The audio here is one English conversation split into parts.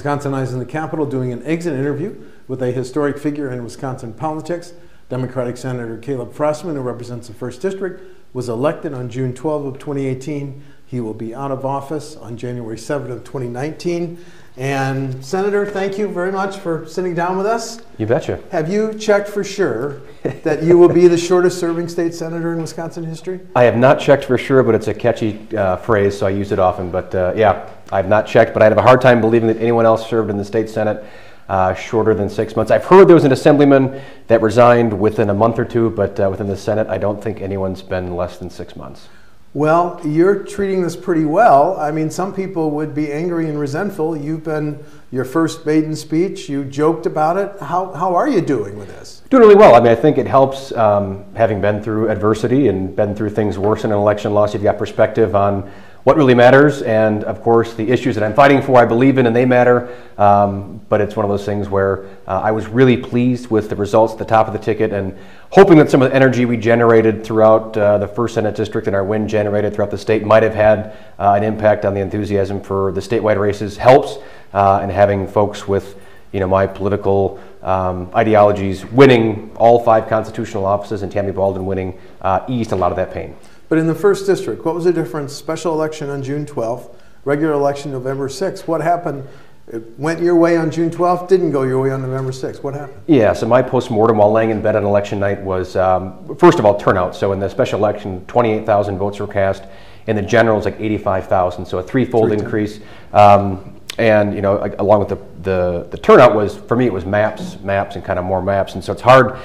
Wisconsinizing the Capitol, doing an exit interview with a historic figure in Wisconsin politics. Democratic Senator Caleb Frostman, who represents the 1st District, was elected on June 12 of 2018. He will be out of office on January 7 of 2019. And Senator, thank you very much for sitting down with us. You betcha. Have you checked for sure that you will be the shortest serving state senator in Wisconsin history? I have not checked for sure, but it's a catchy uh, phrase, so I use it often. But uh, yeah, I have not checked, but I have a hard time believing that anyone else served in the state senate uh, shorter than six months. I've heard there was an assemblyman that resigned within a month or two, but uh, within the Senate, I don't think anyone's been less than six months. Well, you're treating this pretty well. I mean, some people would be angry and resentful. You've been your first maiden speech. You joked about it. How, how are you doing with this? Doing really well. I mean, I think it helps um, having been through adversity and been through things worse in an election loss. You've got perspective on what really matters, and of course, the issues that I'm fighting for, I believe in, and they matter. Um, but it's one of those things where uh, I was really pleased with the results at the top of the ticket, and hoping that some of the energy we generated throughout uh, the first Senate district and our wind generated throughout the state might have had uh, an impact on the enthusiasm for the statewide races helps, uh, and having folks with you know my political um, ideologies winning all five constitutional offices and Tammy Baldwin winning uh, eased a lot of that pain. But in the first district, what was the difference? Special election on June 12th, regular election November 6th. What happened? It went your way on June 12th, didn't go your way on November 6th. What happened? Yeah, so my postmortem while laying in bed on election night was, um, first of all, turnout. So in the special election, 28,000 votes were cast. In the general, it's like 85,000, so a threefold increase. Um, and you know, along with the, the, the turnout was, for me, it was maps, maps, and kind of more maps. And so it's hard,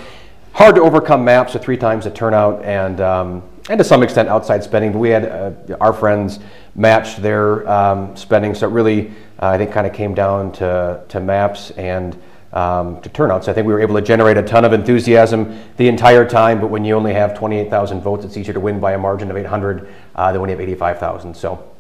hard to overcome maps with three times the turnout. And um, and to some extent outside spending, but we had uh, our friends match their um, spending, so it really, uh, I think, kind of came down to, to maps and um, to turnouts. I think we were able to generate a ton of enthusiasm the entire time, but when you only have 28,000 votes, it's easier to win by a margin of 800 uh, than when you have 85,000. So.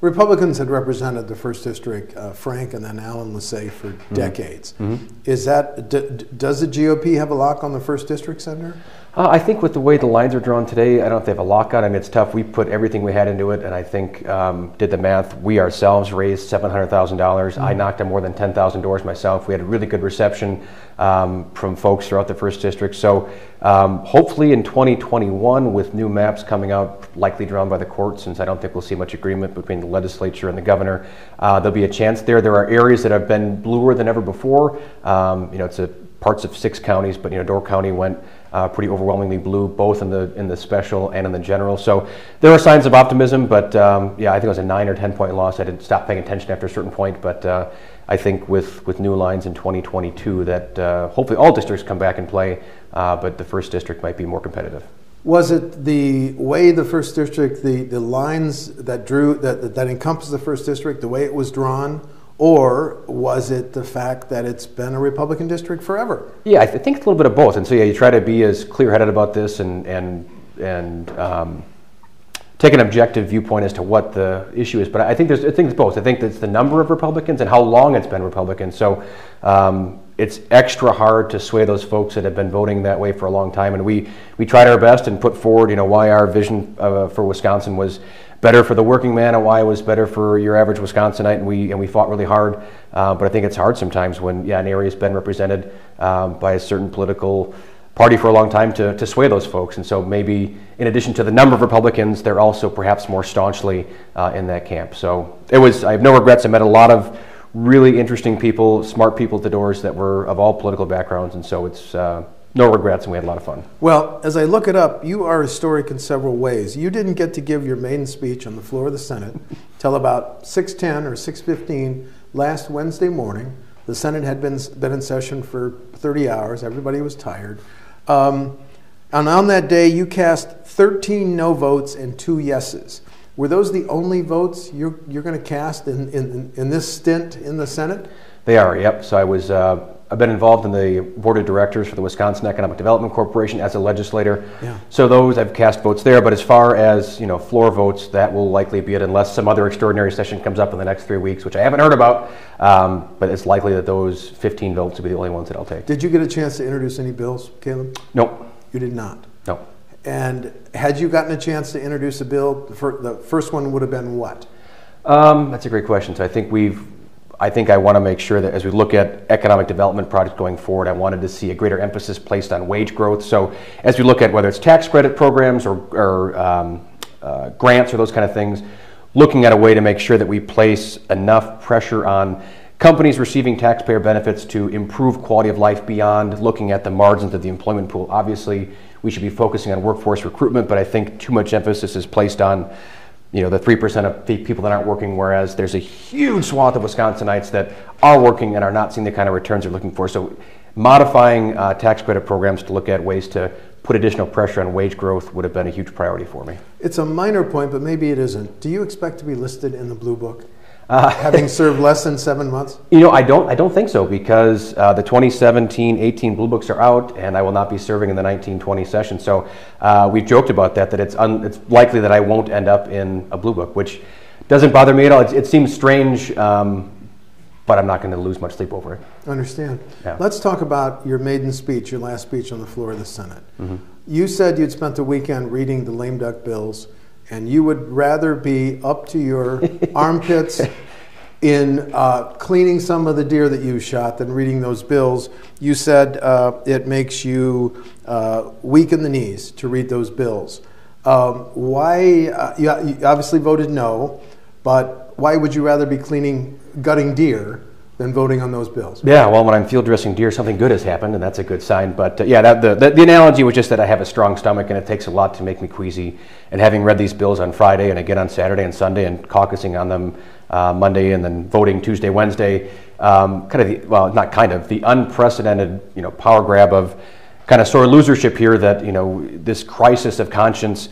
Republicans had represented the first district, uh, Frank and then Alan Lasee, for mm-hmm. decades. Mm-hmm. Is that d- does the GOP have a lock on the first district, Senator? Uh, I think with the way the lines are drawn today, I don't know if they have a lock on. I mean, it's tough. We put everything we had into it, and I think um, did the math. We ourselves raised seven hundred thousand dollars. I mm-hmm. knocked on more than ten thousand doors myself. We had a really good reception um, from folks throughout the first district. So um, hopefully in 2021, with new maps coming out, likely drawn by the court, since I don't think we'll see much agreement between the legislature and the governor, uh, there'll be a chance there. There are areas that have been bluer than ever before. Um, you know, it's a parts of six counties, but you know, Door County went uh, pretty overwhelmingly blue, both in the in the special and in the general. So there are signs of optimism, but um, yeah, I think it was a nine or ten point loss. I didn't stop paying attention after a certain point, but uh, I think with with new lines in 2022, that uh, hopefully all districts come back and play, uh, but the first district might be more competitive. Was it the way the first district, the, the lines that drew that that encompassed the first district, the way it was drawn? Or was it the fact that it's been a Republican district forever? Yeah, I th- think it's a little bit of both. And so, yeah, you try to be as clear headed about this and, and, and um, take an objective viewpoint as to what the issue is. But I think there's I think it's both. I think it's the number of Republicans and how long it's been Republican. So um, it's extra hard to sway those folks that have been voting that way for a long time. And we we tried our best and put forward, you know, why our vision uh, for Wisconsin was better for the working man and why it was better for your average Wisconsinite, and we and we fought really hard. Uh, but I think it's hard sometimes when yeah, an area's been represented um, by a certain political party for a long time to, to sway those folks. And so maybe in addition to the number of Republicans, they're also perhaps more staunchly uh, in that camp. So it was I have no regrets. I met a lot of really interesting people, smart people at the doors that were of all political backgrounds, and so it's. Uh, no regrets, and we had a lot of fun. Well, as I look it up, you are historic in several ways. You didn't get to give your maiden speech on the floor of the Senate till about 6:10 or 6:15 last Wednesday morning. The Senate had been been in session for 30 hours. Everybody was tired. Um, and on that day, you cast 13 no votes and two yeses. Were those the only votes you're, you're going to cast in, in, in this stint in the Senate? They are, yep. So I was uh, I've been involved in the board of directors for the Wisconsin Economic Development Corporation as a legislator. Yeah. So those I've cast votes there. But as far as you know, floor votes, that will likely be it unless some other extraordinary session comes up in the next three weeks, which I haven't heard about. Um, but it's likely that those 15 votes will be the only ones that I'll take. Did you get a chance to introduce any bills, Caleb? Nope. You did not. No. And had you gotten a chance to introduce a bill, the first one would have been what? Um, that's a great question. So I think we've I think I want to make sure that as we look at economic development projects going forward, I wanted to see a greater emphasis placed on wage growth. So as we look at whether it's tax credit programs or, or um, uh, grants or those kind of things, looking at a way to make sure that we place enough pressure on companies receiving taxpayer benefits to improve quality of life beyond looking at the margins of the employment pool. Obviously, we should be focusing on workforce recruitment, but I think too much emphasis is placed on you know, the 3% of people that aren't working, whereas there's a huge swath of Wisconsinites that are working and are not seeing the kind of returns they're looking for. So modifying uh, tax credit programs to look at ways to put additional pressure on wage growth would have been a huge priority for me. It's a minor point, but maybe it isn't. Do you expect to be listed in the Blue Book? Uh, having served less than seven months? You know, I don't. I don't think so because uh, the 2017-18 Blue Books are out, and I will not be serving in the 1920 session. So uh, we've joked about that. That it's un, it's likely that I won't end up in a Blue Book, which doesn't bother me at all. It, it seems strange, um, but I'm not going to lose much sleep over it. Understand. Yeah. Let's talk about your maiden speech, your last speech on the floor of the Senate. Mm-hmm. You said you'd spent the weekend reading the lame duck bills and you would rather be up to your armpits in uh, cleaning some of the deer that you shot than reading those bills. You said uh, it makes you uh, weak in the knees to read those bills. Um, why? Uh, you, you obviously voted no, but why would you rather be cleaning, gutting deer than voting on those bills. Yeah, well, when I'm field dressing deer, something good has happened, and that's a good sign. But uh, yeah, that, the, the, the, analogy was just that I have a strong stomach, and it takes a lot to make me queasy. And having read these bills on Friday and again on Saturday and Sunday, and caucusing on them uh, Monday, and then voting Tuesday, Wednesday, um, kind of the well, not kind of the unprecedented, you know, power grab of kind of sore losership here. That you know, this crisis of conscience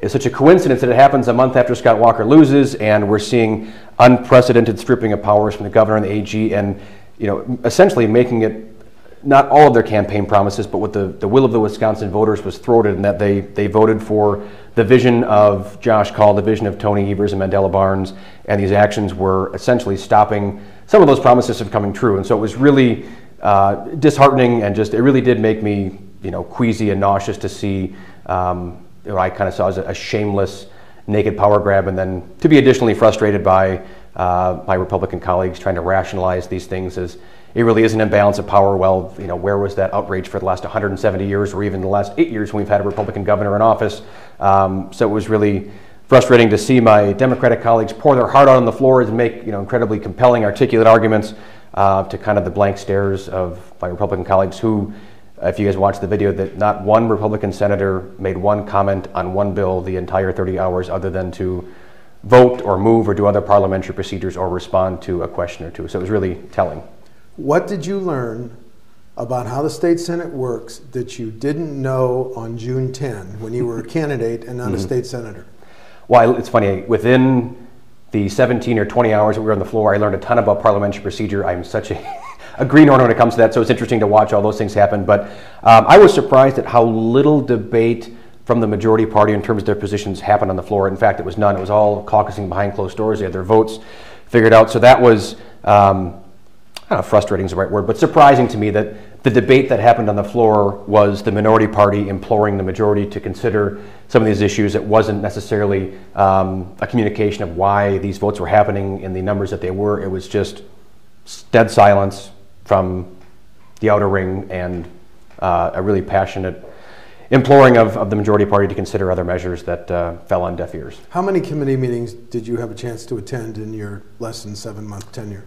is such a coincidence that it happens a month after Scott Walker loses, and we're seeing unprecedented stripping of powers from the governor and the AG, and you know, essentially making it not all of their campaign promises, but what the, the will of the Wisconsin voters was thwarted, and that they, they voted for the vision of Josh Kaul, the vision of Tony Evers and Mandela Barnes, and these actions were essentially stopping some of those promises from coming true. And so it was really uh, disheartening, and just it really did make me, you know, queasy and nauseous to see. Um, I kind of saw as a, shameless naked power grab, and then to be additionally frustrated by uh, my Republican colleagues trying to rationalize these things as it really is an imbalance of power. Well, you know, where was that outrage for the last 170 years, or even the last eight years when we've had a Republican governor in office? Um, so it was really frustrating to see my Democratic colleagues pour their heart out on the floor and make you know incredibly compelling, articulate arguments uh, to kind of the blank stares of my Republican colleagues who if you guys watched the video, that not one Republican senator made one comment on one bill the entire 30 hours other than to vote or move or do other parliamentary procedures or respond to a question or two. So it was really telling. What did you learn about how the state senate works that you didn't know on June 10 when you were a candidate and not mm-hmm. a state senator? Well, it's funny. Within the 17 or 20 hours that we were on the floor, I learned a ton about parliamentary procedure. I'm such a a greenhorn when it comes to that, so it's interesting to watch all those things happen. But um, I was surprised at how little debate from the majority party in terms of their positions happened on the floor. In fact, it was none. It was all caucusing behind closed doors. They had their votes figured out. So that was, um, I don't know, frustrating is the right word, but surprising to me that the debate that happened on the floor was the minority party imploring the majority to consider some of these issues. It wasn't necessarily um, a communication of why these votes were happening in the numbers that they were. It was just dead silence, from the outer ring and uh, a really passionate imploring of, of the majority party to consider other measures that uh, fell on deaf ears. How many committee meetings did you have a chance to attend in your less than seven month tenure?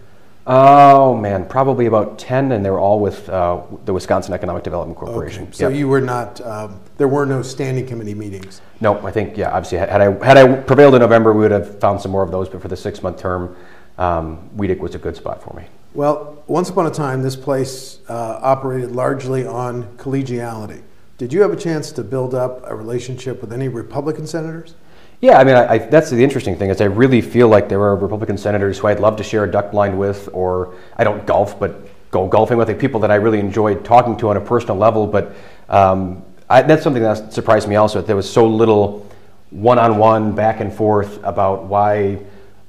Oh man, probably about ten, and they were all with uh, the Wisconsin Economic Development Corporation. Okay. So yep. you were not. Um, there were no standing committee meetings. No, I think yeah. Obviously, had I had I prevailed in November, we would have found some more of those. But for the six month term, um, WEDC was a good spot for me. Well, once upon a time, this place uh, operated largely on collegiality. Did you have a chance to build up a relationship with any Republican senators? Yeah, I mean, I, I, that's the interesting thing is I really feel like there are Republican senators who I'd love to share a duck blind with, or I don't golf, but go golfing with, like people that I really enjoyed talking to on a personal level. But um, I, that's something that surprised me also. That there was so little one-on-one back and forth about why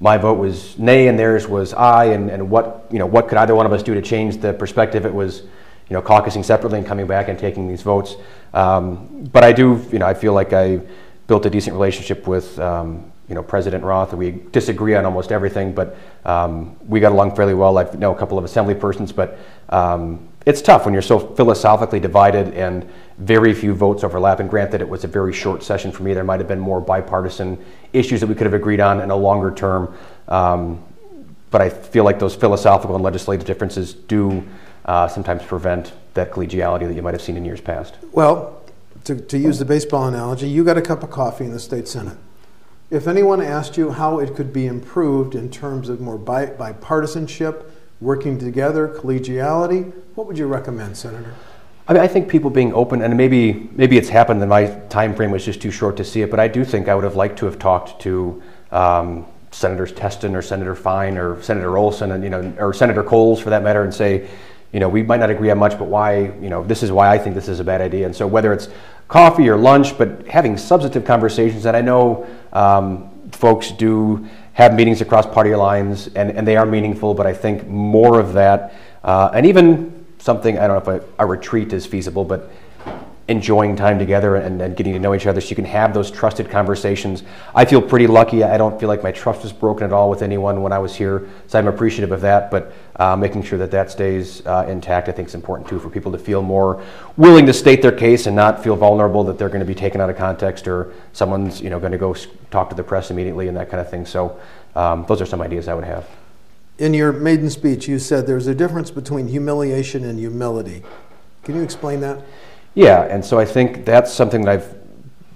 my vote was nay and theirs was aye, and, and what, you know, what could either one of us do to change the perspective? It was, you know, caucusing separately and coming back and taking these votes. Um, but I do, you know, I feel like I built a decent relationship with, um, you know President Roth. We disagree on almost everything, but um, we got along fairly well. I know a couple of assembly persons, but um, it's tough when you're so philosophically divided and very few votes overlap. And granted, it was a very short session for me. There might have been more bipartisan issues that we could have agreed on in a longer term. Um, but I feel like those philosophical and legislative differences do uh, sometimes prevent that collegiality that you might have seen in years past. Well, to, to use the baseball analogy, you got a cup of coffee in the state senate. If anyone asked you how it could be improved in terms of more bi- bipartisanship, working together, collegiality, what would you recommend, Senator? I mean, I think people being open, and maybe maybe it's happened that my time frame was just too short to see it, but I do think I would have liked to have talked to um, Senators Testin or Senator Feyen or Senator Olsen, and you know, or Senator Cowles for that matter, and say, you know, we might not agree on much, but why, you know, this is why I think this is a bad idea. And so whether it's coffee or lunch, but having substantive conversations, and I know um, folks do have meetings across party lines, and, and they are meaningful, but I think more of that, uh, and even something, I don't know if a, a retreat is feasible, but enjoying time together and, and, getting to know each other so you can have those trusted conversations. I feel pretty lucky. I don't feel like my trust was broken at all with anyone when I was here, so I'm appreciative of that. But uh, making sure that that stays uh, intact, I think, is important too for people to feel more willing to state their case and not feel vulnerable that they're going to be taken out of context or someone's you know going to go talk to the press immediately and that kind of thing. So um, those are some ideas I would have. In your maiden speech, you said there's a difference between humiliation and humility. Can you explain that? Yeah, and so I think that's something that I've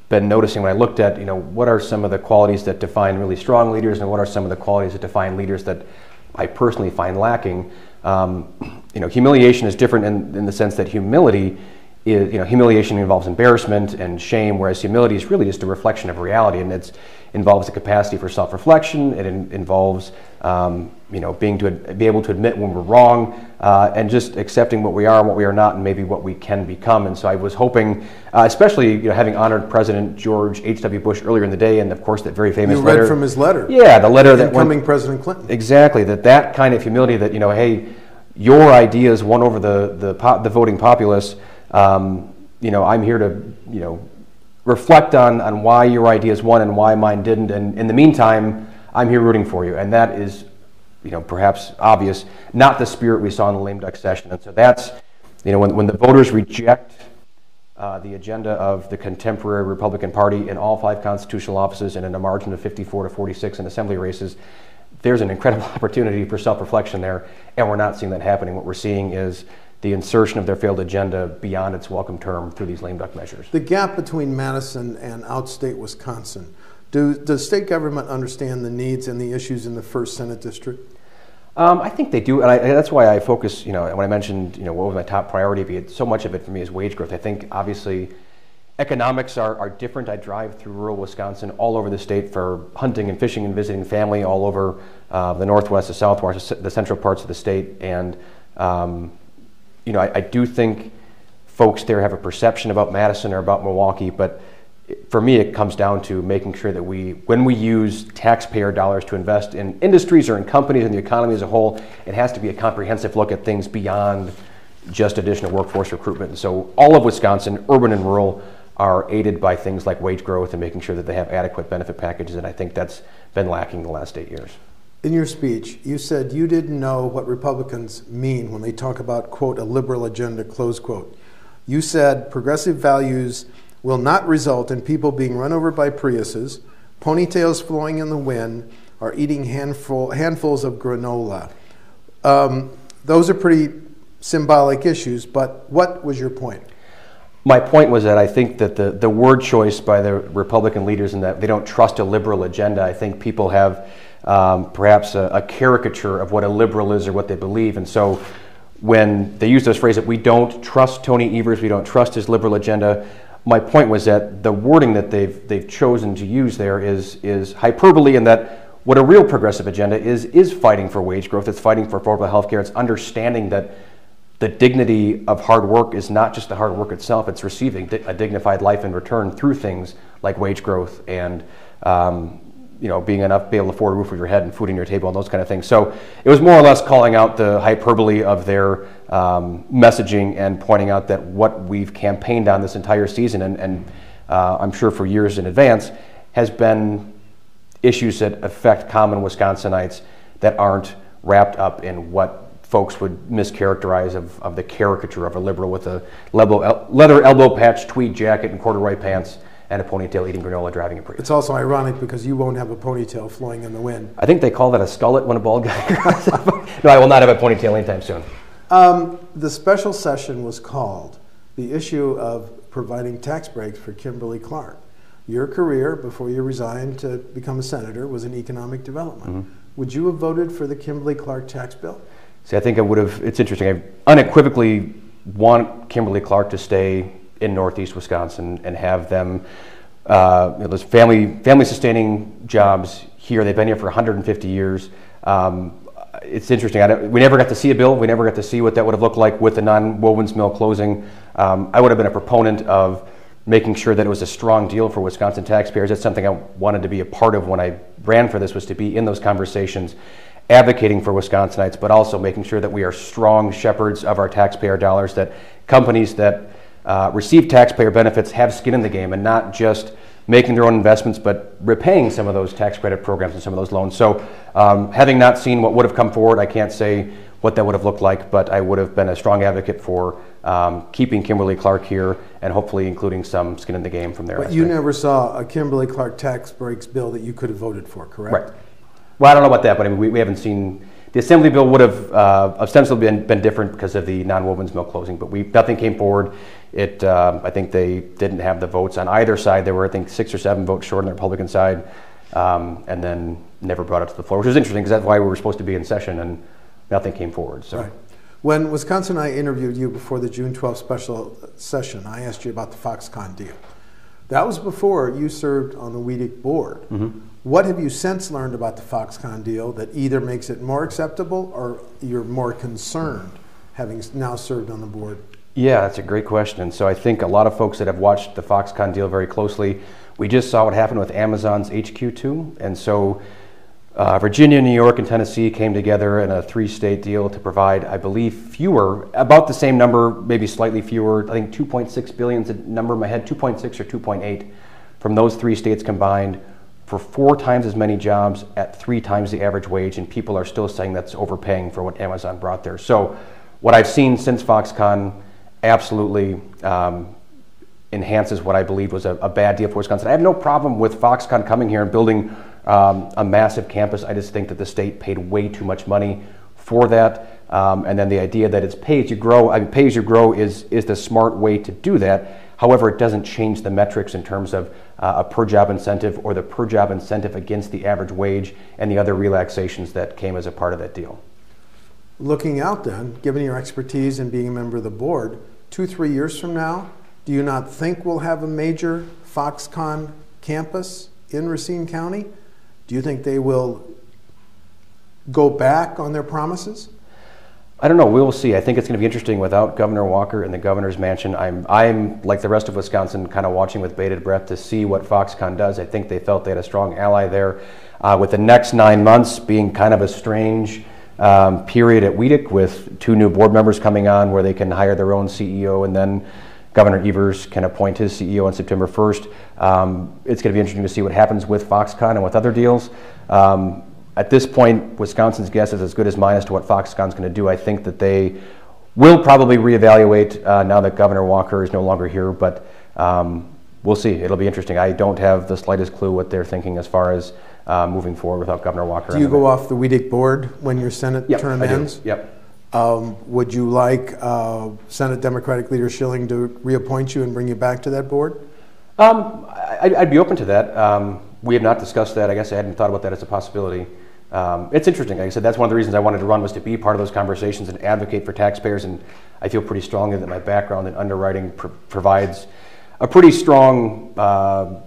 been noticing when I looked at, you know, what are some of the qualities that define really strong leaders and what are some of the qualities that define leaders that I personally find lacking. Um, you know, humiliation is different in, in the sense that humility is, you know, humiliation involves embarrassment and shame, whereas humility is really just a reflection of reality, and it involves the capacity for self-reflection. It in, involves, um, you know, being to be able to admit when we're wrong, uh, and just accepting what we are and what we are not, and maybe what we can become. And so, I was hoping, uh, especially, you know, having honored President George H.W. Bush earlier in the day, and of course that very famous you letter. from his letter. Yeah, the letter that incoming went, President Clinton. Exactly. That that kind of humility. That you know, hey, your ideas won over the the, the voting populace um, you know, I'm here to, you know, reflect on, on why your ideas won and why mine didn't. And in the meantime, I'm here rooting for you. And that is, you know, perhaps obvious, not the spirit we saw in the lame duck session. And so that's, you know, when, when the voters reject uh, the agenda of the contemporary Republican Party in all five constitutional offices and in a margin of 54 to 46 in assembly races, there's an incredible opportunity for self reflection there. And we're not seeing that happening. What we're seeing is the insertion of their failed agenda beyond its welcome term through these lame duck measures. The gap between Madison and outstate Wisconsin. Do, does state government understand the needs and the issues in the first Senate district? Um, I think they do, and I, that's why I focus. You know, when I mentioned, you know, what was my top priority? Be so much of it for me is wage growth. I think obviously economics are, are different. I drive through rural Wisconsin all over the state for hunting and fishing and visiting family all over uh, the northwest, the southwest, the central parts of the state, and um, you know, I, I, do think folks there have a perception about Madison or about Milwaukee, but for me, it comes down to making sure that we, when we use taxpayer dollars to invest in industries or in companies and the economy as a whole, it has to be a comprehensive look at things beyond just additional workforce recruitment. And so, all of Wisconsin, urban and rural, are aided by things like wage growth and making sure that they have adequate benefit packages. And I think that's been lacking the last eight years in your speech, you said you didn't know what Republicans mean when they talk about, quote, a liberal agenda, close quote. You said progressive values will not result in people being run over by Priuses, ponytails flowing in the wind, or eating handful, handfuls of granola. Um, those are pretty symbolic issues, but what was your point? My point was that I think that the, the word choice by the Republican leaders and that they don't trust a liberal agenda. I think people have um, perhaps a, a, caricature of what a liberal is or what they believe. And so when they use those phrases that we don't trust Tony Evers, we don't trust his liberal agenda, my point was that the wording that they've, they've chosen to use there is, is hyperbole in that what a real progressive agenda is, is fighting for wage growth, it's fighting for affordable health care, it's understanding that the dignity of hard work is not just the hard work itself, it's receiving a dignified life in return through things like wage growth and um, you know, being enough, be able to afford a roof over your head and food on your table and those kind of things. So it was more or less calling out the hyperbole of their um, messaging and pointing out that what we've campaigned on this entire season and, and uh, I'm sure for years in advance has been issues that affect common Wisconsinites that aren't wrapped up in what folks would mischaracterize of, of the caricature of a liberal with a leather elbow patch tweed jacket and corduroy pants and a ponytail eating granola driving a Prius. It's also ironic because you won't have a ponytail flowing in the wind. I think they call that a skullet when a bald guy No, I will not have a ponytail anytime soon. Um, the special session was called the issue of providing tax breaks for Kimberly Clark. Your career before you resigned to become a senator was in economic development. Mm-hmm. Would you have voted for the Kimberly Clark tax bill? See, I think I would have. It's interesting. I unequivocally want Kimberly Clark to stay in Northeast Wisconsin and have them. Uh, you know, those family family sustaining jobs here. They've been here for 150 years. Um, it's interesting. we never got to see a bill. We never got to see what that would have looked like with the non-wovens mill closing. Um, I would have been a proponent of making sure that it was a strong deal for Wisconsin taxpayers. That's something I wanted to be a part of when I ran for this. Was to be in those conversations advocating for Wisconsinites, but also making sure that we are strong shepherds of our taxpayer dollars, that companies that uh, receive taxpayer benefits have skin in the game and not just making their own investments, but repaying some of those tax credit programs and some of those loans. So, um, having not seen what would have come forward, I can't say what that would have looked like, but I would have been a strong advocate for um, keeping Kimberly Clark here and hopefully including some skin in the game from there. But you never saw a Kimberly Clark tax breaks bill that you could have voted for, correct? Right. Well, I don't know about that, but I mean, we, we haven't seen the assembly bill would have uh, ostensibly been, been different because of the non-wovens mill closing, but we nothing came forward. It uh, I think they didn't have the votes on either side. There were I think six or seven votes short on the Republican side, um, and then never brought it to the floor, which was interesting because that's why we were supposed to be in session and nothing came forward. So. Right. When WisconsinEye interviewed you before the June 12th special session, I asked you about the Foxconn deal. That was before you served on the WEDC board. Mm-hmm. What have you since learned about the Foxconn deal that either makes it more acceptable or you're more concerned having now served on the board? Yeah, that's a great question. So I think a lot of folks that have watched the Foxconn deal very closely, we just saw what happened with Amazon's HQ2. And so uh, Virginia, New York, and Tennessee came together in a three state deal to provide, I believe, fewer, about the same number, maybe slightly fewer. I think 2.6 billion is a number in my head, 2.6 or 2.8 from those three states combined for four times as many jobs at three times the average wage, and people are still saying that's overpaying for what Amazon brought there. So, what I've seen since Foxconn absolutely um, enhances what I believe was a, a, bad deal for Wisconsin. I have no problem with Foxconn coming here and building um, a massive campus. I just think that the state paid way too much money for that. Um, and then the idea that it's pay as you grow, I mean, pay as you grow is, is the smart way to do that. However, it doesn't change the metrics in terms of uh, a per job incentive or the per job incentive against the average wage and the other relaxations that came as a part of that deal. Looking out then, given your expertise and being a member of the board, two, three years from now, do you not think we'll have a major Foxconn campus in Racine County? Do you think they will go back on their promises? I don't know. We will see. I think it's going to be interesting without Governor Walker in the governor's mansion. I'm, I'm like the rest of Wisconsin, kind of watching with bated breath to see what Foxconn does. I think they felt they had a strong ally there. Uh, with the next nine months being kind of a strange um, period at WEDC, with two new board members coming on, where they can hire their own CEO, and then Governor Evers can appoint his CEO on September 1st. Um, it's going to be interesting to see what happens with Foxconn and with other deals. Um, at this point, Wisconsin's guess is as good as mine as to what Foxconn's going to do. I think that they will probably reevaluate uh, now that Governor Walker is no longer here, but um, we'll see. It'll be interesting. I don't have the slightest clue what they're thinking as far as uh, moving forward without Governor Walker. Do you go off the WEDC board when your Senate yep, term I ends? Do. Yep. Um, would you like uh, Senate Democratic Leader Shilling to reappoint you and bring you back to that board? Um, I, would be open to that. Um, we have not discussed that. I guess I hadn't thought about that as a possibility um, it's interesting. Like I said, that's one of the reasons I wanted to run was to be part of those conversations and advocate for taxpayers. And I feel pretty strongly that my background in underwriting pr- provides a pretty strong uh,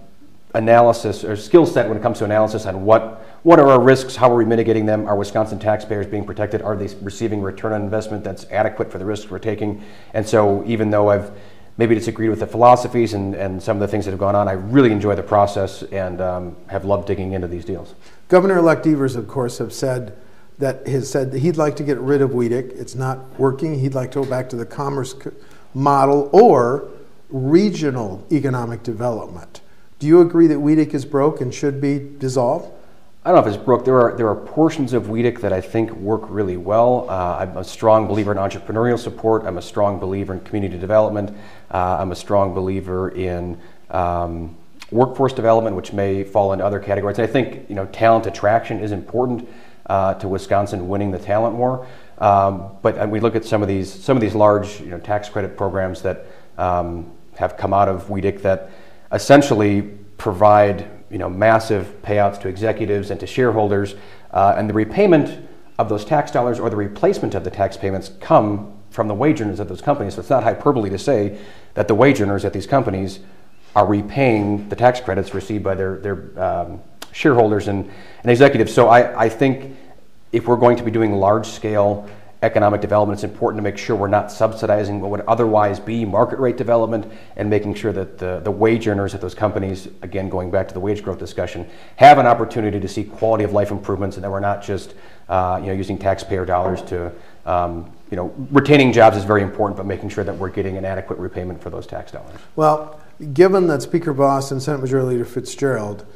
analysis or skill set when it comes to analysis on what what are our risks, how are we mitigating them, are Wisconsin taxpayers being protected, are they receiving return on investment that's adequate for the risks we're taking. And so, even though I've maybe disagreed with the philosophies and, and some of the things that have gone on. I really enjoy the process and um, have loved digging into these deals. Governor-elect Evers, of course, have said that has said that he'd like to get rid of WEDC. It's not working. He'd like to go back to the commerce model or regional economic development. Do you agree that WEDC is broke and should be dissolved? I don't know if it's broke. There are there are portions of WEDC that I think work really well. Uh, I'm a strong believer in entrepreneurial support. I'm a strong believer in community development. Uh, I'm a strong believer in um, workforce development, which may fall into other categories. I think you know talent attraction is important uh, to Wisconsin winning the talent war. Um, but we look at some of these some of these large you know, tax credit programs that um, have come out of WEDC that essentially provide you know, massive payouts to executives and to shareholders, uh, and the repayment of those tax dollars or the replacement of the tax payments come from the wage earners of those companies. So it's not hyperbole to say that the wage earners at these companies are repaying the tax credits received by their, their um, shareholders and, and executives. So I, I think if we're going to be doing large scale economic development, it's important to make sure we're not subsidizing what would otherwise be market rate development and making sure that the, the wage earners at those companies, again, going back to the wage growth discussion, have an opportunity to see quality of life improvements and that we're not just uh, you know, using taxpayer dollars to, um, you know, retaining jobs is very important, but making sure that we're getting an adequate repayment for those tax dollars. Well, given that Speaker Vos and Senate Majority Leader Fitzgerald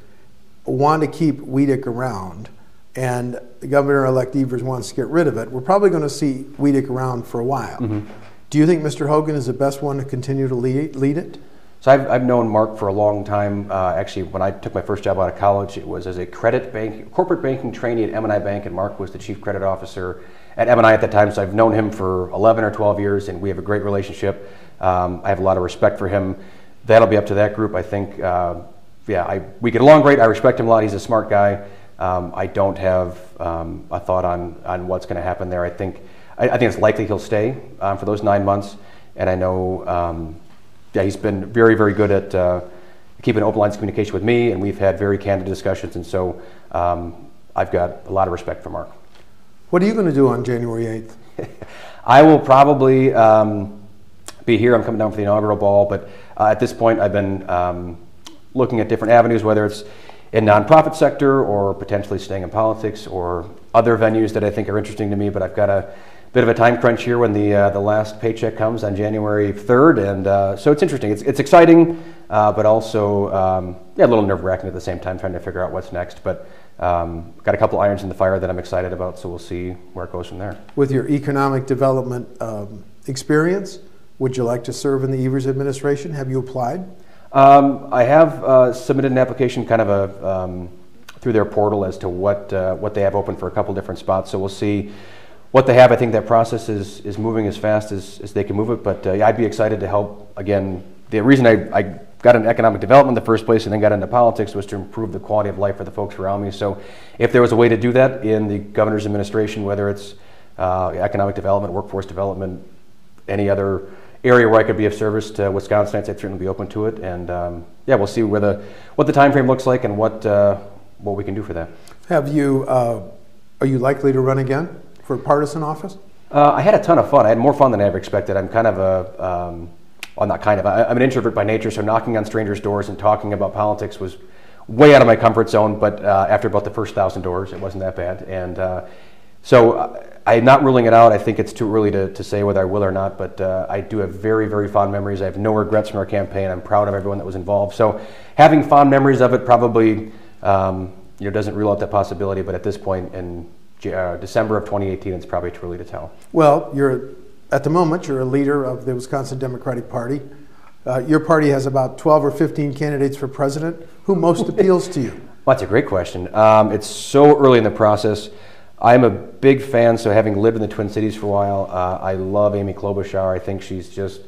want to keep WEDC around, and the Governor-elect Evers wants to get rid of it, we're probably going to see WEDC around for a while. Mm-hmm. Do you think Mr. Hogan is the best one to continue to lead, lead it? So I've, I've known Mark for a long time. Uh, actually, when I took my first job out of college, it was as a credit bank, corporate banking trainee at M&I Bank, and Mark was the chief credit officer at M&I at that time. So I've known him for 11 or 12 years, and we have a great relationship. Um, I have a lot of respect for him. That'll be up to that group. I think, uh, yeah, I, we get along great. I respect him a lot. He's a smart guy. Um, I don't have um, a thought on, on what's going to happen there. I think, I, I, think it's likely he'll stay um, for those nine months. And I know, um, yeah, he's been very, very good at uh, keeping open lines of communication with me, and we've had very candid discussions. And so um, I've got a lot of respect for Mark. What are you going to do on January 8th? I will probably um, be here. I'm coming down for the inaugural ball, but uh, at this point, I've been looking at different avenues, whether it's in nonprofit sector or potentially staying in politics or other venues that I think are interesting to me. But I've got a bit of a time crunch here when the uh, the last paycheck comes on January 3rd, and uh, so it's interesting. It's it's exciting, uh, but also um, yeah, a little nerve wracking at the same time, trying to figure out what's next. But um, got a couple irons in the fire that I'm excited about, so we'll see where it goes from there. With your economic development um, experience, would you like to serve in the Evers administration? Have you applied? Um, I have uh, submitted an application kind of a, um, through their portal as to what, uh, what they have open for a couple different spots. So we'll see what they have. I think that process is, is moving as fast as, as they can move it. But uh, I'd be excited to help. Again, the reason I, I got into economic development in the first place and then got into politics was to improve the quality of life for the folks around me. So if there was a way to do that in the governor's administration, whether it's uh, economic development, workforce development, any other area where I could be of service to Wisconsinites, I'd certainly be open to it. And um, yeah, we'll see where the, what the time frame looks like and what, uh, what we can do for that. Have you, uh, are you likely to run again for partisan office? Uh, I had a ton of fun. I had more fun than I ever expected. I'm kind of a, um, well, not kind of, I, am an introvert by nature, so knocking on strangers' doors and talking about politics was way out of my comfort zone. But uh, after about the first thousand doors, it wasn't that bad. And uh, so uh, I'm not ruling it out. I think it's too early to, to say whether I will or not, but uh, I do have very, very fond memories. I have no regrets from our campaign. I'm proud of everyone that was involved. So having fond memories of it probably um, you know, doesn't rule out that possibility, but at this point in uh, December of 2018, it's probably too early to tell. Well, you're at the moment, you're a leader of the Wisconsin Democratic Party. Uh, your party has about 12 or 15 candidates for president. Who most appeals to you? Well, that's a great question. Um, it's so early in the process. I'm a big fan, so having lived in the Twin Cities for a while, uh, I love Amy Klobuchar. I think she's just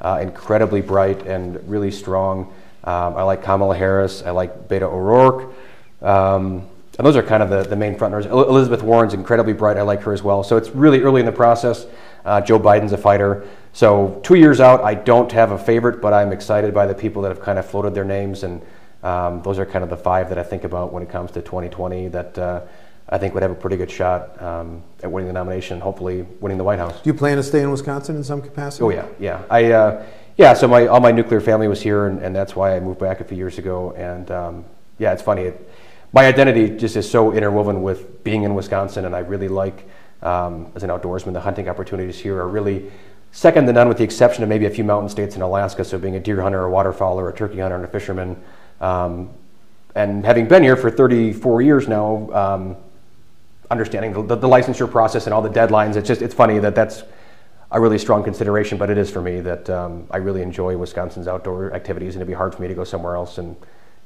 uh, incredibly bright and really strong. Um, I like Kamala Harris. I like Beto O'Rourke. Um, and those are kind of the, the main frontrunners. Elizabeth Warren's incredibly bright. I like her as well. So it's really early in the process. Uh, Joe Biden's a fighter. So two years out, I don't have a favorite, but I'm excited by the people that have kind of floated their names. And um, those are kind of the five that I think about when it comes to 2020 that uh, I think would have a pretty good shot um, at winning the nomination, hopefully winning the White House. Do you plan to stay in Wisconsin in some capacity? Oh yeah, yeah. I uh, yeah. So my all my nuclear family was here, and, and that's why I moved back a few years ago. And um, yeah, it's funny. It, my identity just is so interwoven with being in Wisconsin, and I really like um, as an outdoorsman the hunting opportunities here are really second to none, with the exception of maybe a few mountain states in Alaska. So being a deer hunter, a waterfowler, a turkey hunter, and a fisherman. Um, and having been here for 34 years now, um, understanding the, the, the, licensure process and all the deadlines, it's just it's funny that that's a really strong consideration, but it is for me that um, I really enjoy Wisconsin's outdoor activities, and it'd be hard for me to go somewhere else and,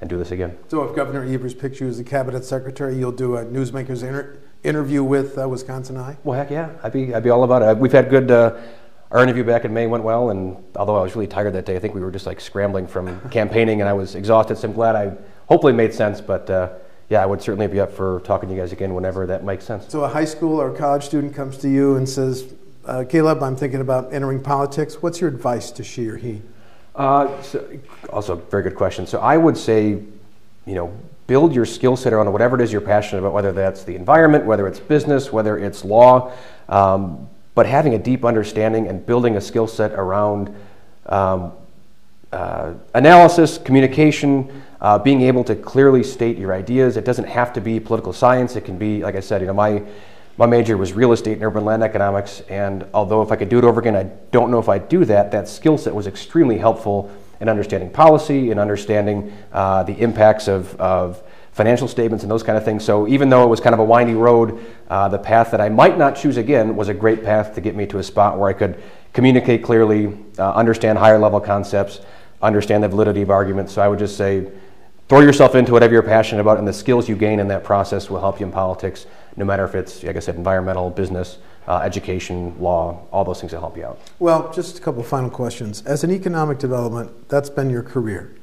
and do this again. So, if Governor Evers picks you as the cabinet secretary, you'll do a newsmakers inter- interview with uh, Wisconsin Eye. Well, heck yeah, I'd be I'd be all about it. We've had good. Uh, our interview back in May went well, and although I was really tired that day, I think we were just like scrambling from campaigning, and I was exhausted. So I'm glad I hopefully made sense, but. Uh, yeah, I would certainly be up for talking to you guys again whenever that makes sense. So, a high school or college student comes to you and says, uh, Caleb, I'm thinking about entering politics. What's your advice to she or he? Uh, so also, very good question. So, I would say, you know, build your skill set around whatever it is you're passionate about, whether that's the environment, whether it's business, whether it's law, um, but having a deep understanding and building a skill set around um, uh, analysis, communication, uh, being able to clearly state your ideas. It doesn't have to be political science. It can be, like I said, you know, my my major was real estate and urban land economics, and although if I could do it over again, I don't know if I'd do that. That skill set was extremely helpful in understanding policy and understanding uh, the impacts of, of financial statements and those kind of things. So even though it was kind of a windy road, uh, the path that I might not choose again was a great path to get me to a spot where I could communicate clearly, uh, understand higher level concepts, understand the validity of arguments. So I would just say throw yourself into whatever you're passionate about, and the skills you gain in that process will help you in politics, no matter if it's, like I said, environmental, business, uh, education, law, all those things will help you out. Well, just a couple final questions. As an economic development, that's been your career.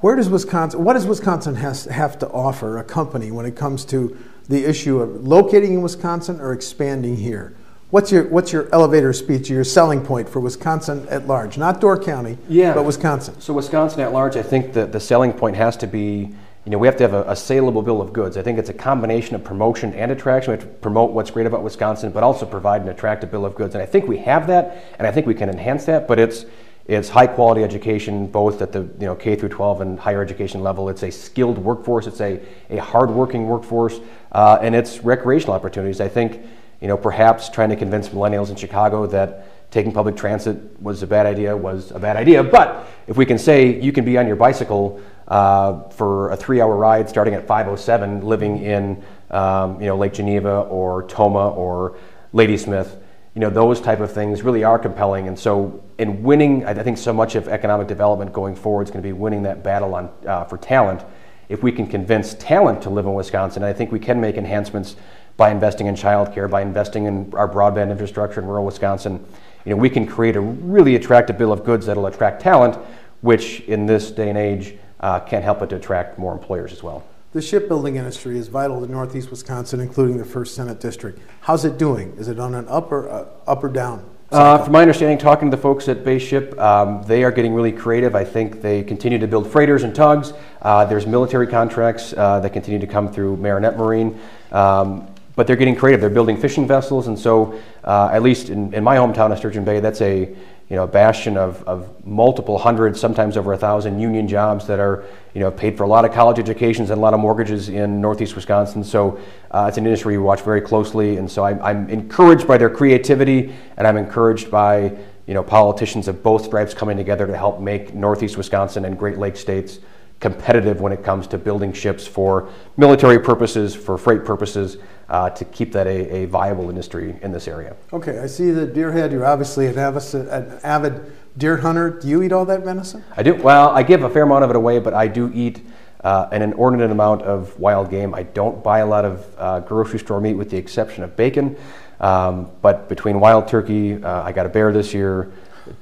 Where does Wisconsin, what does Wisconsin has, have to offer a company when it comes to the issue of locating in Wisconsin or expanding here? What's your what's your elevator speech, your selling point for Wisconsin at large, not Door County, yeah. but Wisconsin? So Wisconsin at large, I think that the selling point has to be, you know, we have to have a, a, saleable bill of goods. I think it's a combination of promotion and attraction. We have to promote what's great about Wisconsin, but also provide an attractive bill of goods. And I think we have that, and I think we can enhance that. But it's it's high quality education, both at the you know K through 12 and higher education level. It's a skilled workforce. It's a a hardworking workforce, uh, and it's recreational opportunities. I think you know, perhaps trying to convince millennials in Chicago that taking public transit was a bad idea was a bad idea. But if we can say you can be on your bicycle uh, for a three-hour ride starting at 5:07, living in um, you know Lake Geneva or Tomah or Ladysmith, you know those type of things really are compelling. And so, in winning, I think so much of economic development going forward is going to be winning that battle on uh, for talent. If we can convince talent to live in Wisconsin, I think we can make enhancements by investing in childcare, by investing in our broadband infrastructure in rural Wisconsin, you know, we can create a really attractive bill of goods that'll attract talent, which in this day and age uh, can't help but to attract more employers as well. The shipbuilding industry is vital to Northeast Wisconsin, including the First Senate District. How's it doing? Is it on an up or uh, up or down? Uh, from my understanding, talking to the folks at Bay Ship, um, they are getting really creative. I think they continue to build freighters and tugs. Uh, there's military contracts uh, that continue to come through Marinette Marine. Um, but they're getting creative. They're building fishing vessels, and so uh, at least in, in, my hometown of Sturgeon Bay, that's a you know bastion of, of multiple hundreds, sometimes over a thousand union jobs that are you know paid for a lot of college educations and a lot of mortgages in Northeast Wisconsin. So uh, it's an industry we watch very closely, and so I'm, I'm encouraged by their creativity, and I'm encouraged by you know politicians of both stripes coming together to help make Northeast Wisconsin and Great Lakes states competitive when it comes to building ships for military purposes, for freight purposes, uh, to keep that a, a, viable industry in this area. Okay, I see the deer head. You're obviously an avid, an avid deer hunter. Do you eat all that venison? I do. Well, I give a fair amount of it away, but I do eat uh, an inordinate amount of wild game. I don't buy a lot of uh, grocery store meat with the exception of bacon. Um, but between wild turkey, uh, I got a bear this year,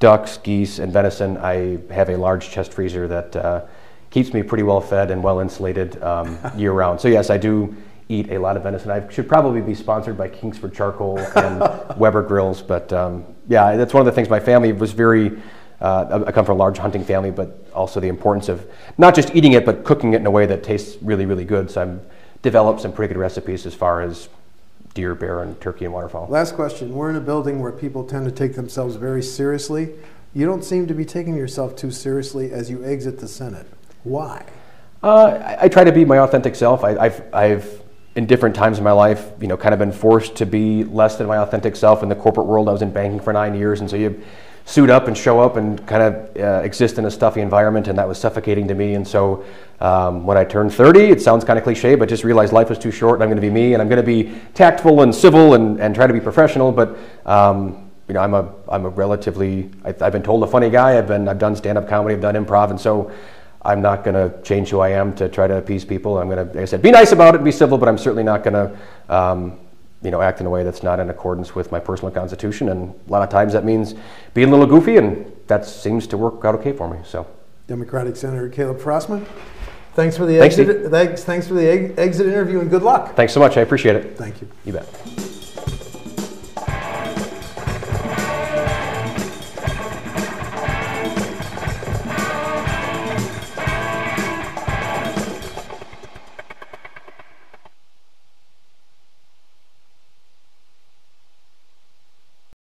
ducks, geese, and venison, I have a large chest freezer that uh, keeps me pretty well fed and well insulated um, year round. So yes, I do eat a lot of venison. I should probably be sponsored by Kingsford Charcoal and Weber Grills, but um, yeah, that's one of the things my family was very. Uh, I come from a large hunting family, but also the importance of not just eating it, but cooking it in a way that tastes really, really good. So I've developed some pretty good recipes as far as deer, bear, and turkey and waterfowl. Last question. We're in a building where people tend to take themselves very seriously. You don't seem to be taking yourself too seriously as you exit the Senate. Why? Uh, I, I, try to be my authentic self. I, have I've, in different times in my life, you know, kind of been forced to be less than my authentic self in the corporate world. I was in banking for nine years, and so you suit up and show up and kind of uh, exist in a stuffy environment, and that was suffocating to me. And so um, when I turned 30, it sounds kind of cliche, but just realized life was too short, and I'm going to be me, and I'm going to be tactful and civil and, and try to be professional. But um, you know, I'm a I'm a relatively I, I've been told a funny guy. I've been I've done stand up comedy, I've done improv, and so. I'm not going to change who I am to try to appease people. I'm going to, like I said, be nice about it, be civil, but I'm certainly not going to, um, you know, act in a way that's not in accordance with my personal constitution. And a lot of times that means being a little goofy, and that seems to work out okay for me. So, Democratic Senator Caleb Frostman, thanks for the Thanks, exit. Thanks, thanks for the ex- exit interview and good luck. thanks so much. I appreciate it. Thank you. You bet.